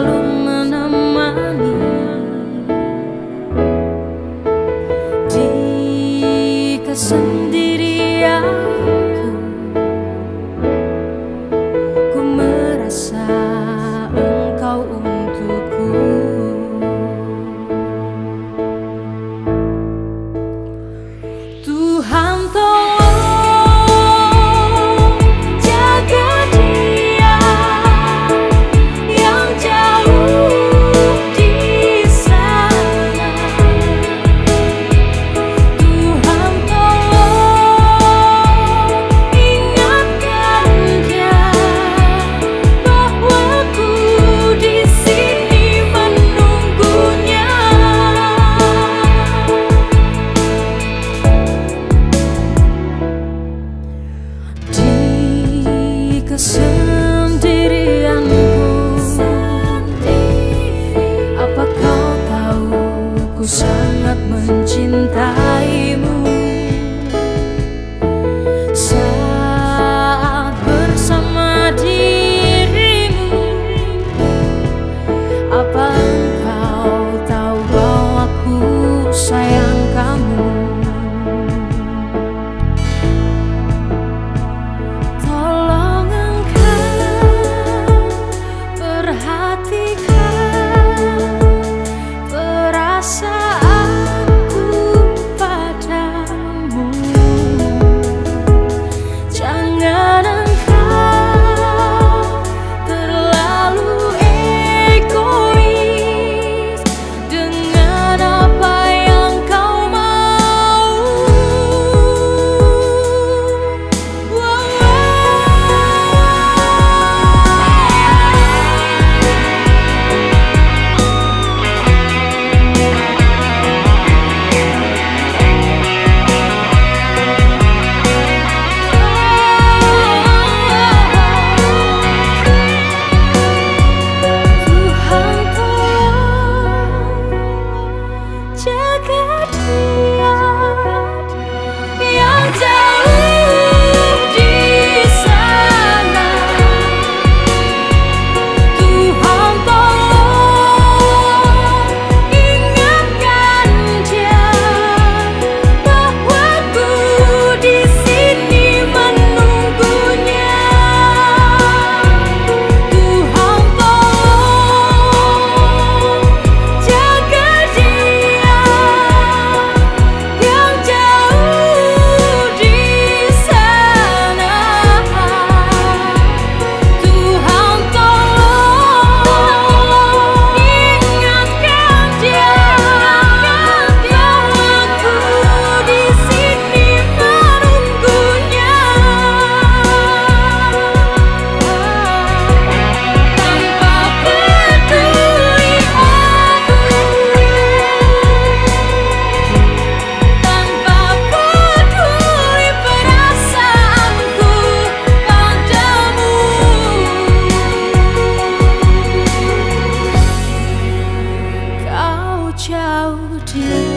selalu Ku sangat mencintai watch out